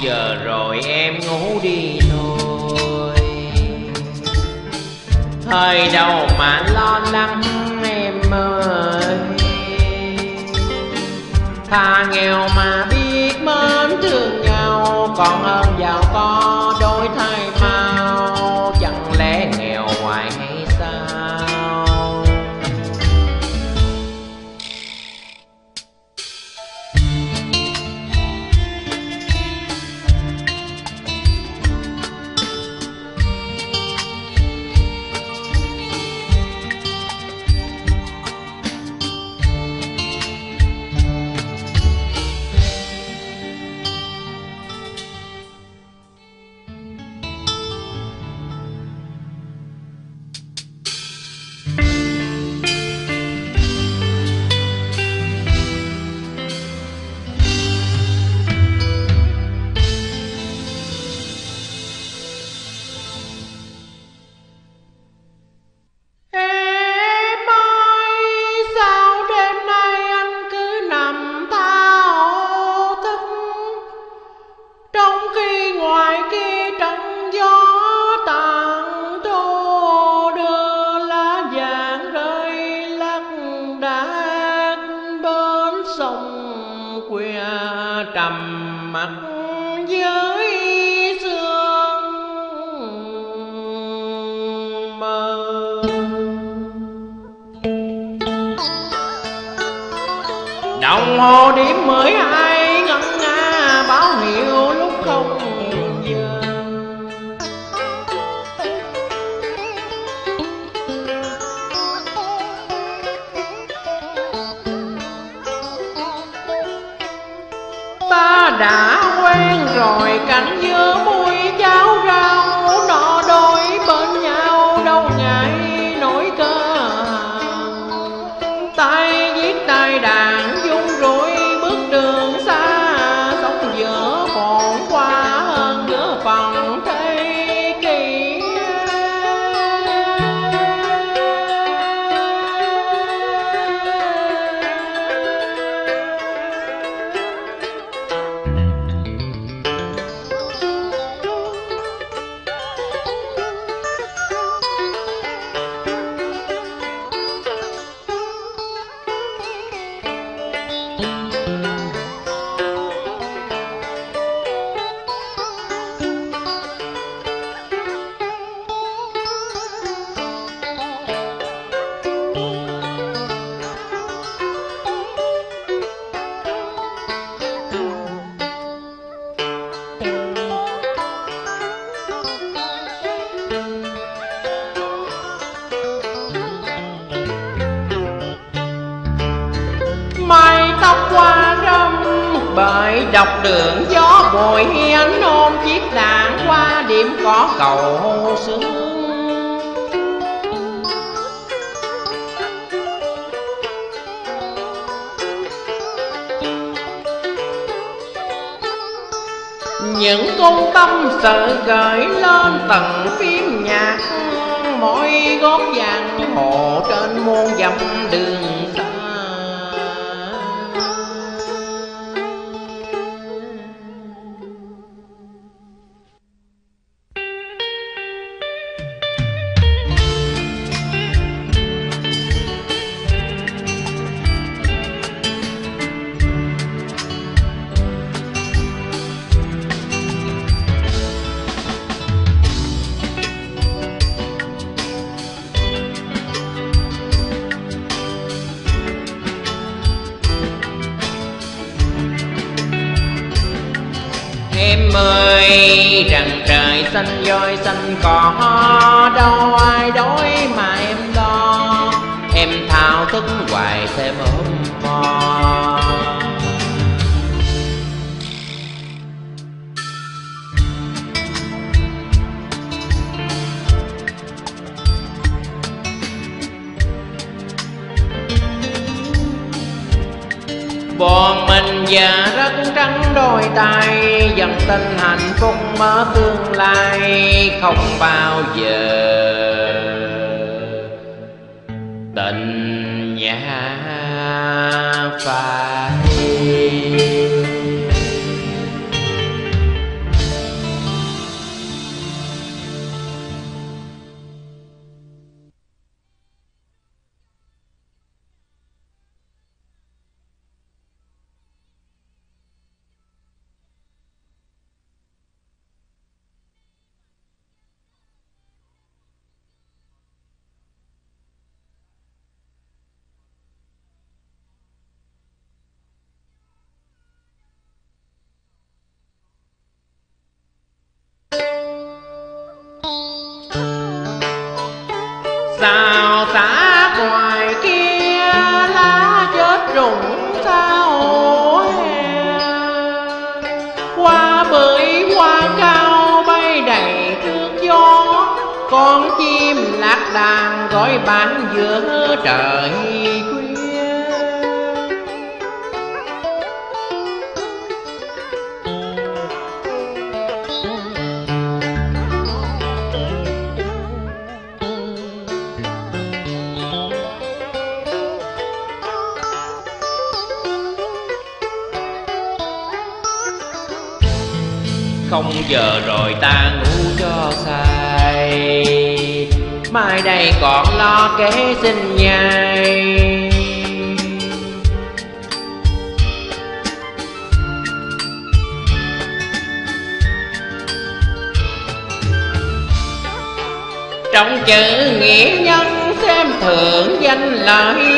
giờ rồi em ngủ đi thôi. Thời đâu mà lo lắng em ơi. Thà nghèo mà biết mến thương nhau, Còn hơn giàu có sông quê trầm mặc với sương mơ đồng hồ điểm mười hai ngân nga báo hiệu lúc đã quen rồi cảnh nhớ muối tóc qua râm. Bởi đọc đường gió bồi hiên, ôm chiếc đàn qua điểm có cầu sương. Những cung tâm sự gợi lên tầng phim nhạc. Mỗi gót vàng hồ trên muôn dặm đường xa. Rằng trời xanh voi xanh cỏ, Đâu ai đói mà em lo. Em thao thức hoài thêm ốm mò. Già rất trắng đôi tay, Dần tin hạnh phúc mở tương lai, Không bao giờ tình nhà phai. Đang gói bán giữa trời khuya. Không giờ rồi ta ngủ cho say mai đây còn lo kế sinh nhai trong chữ nghĩa nhân xem thượng danh lợi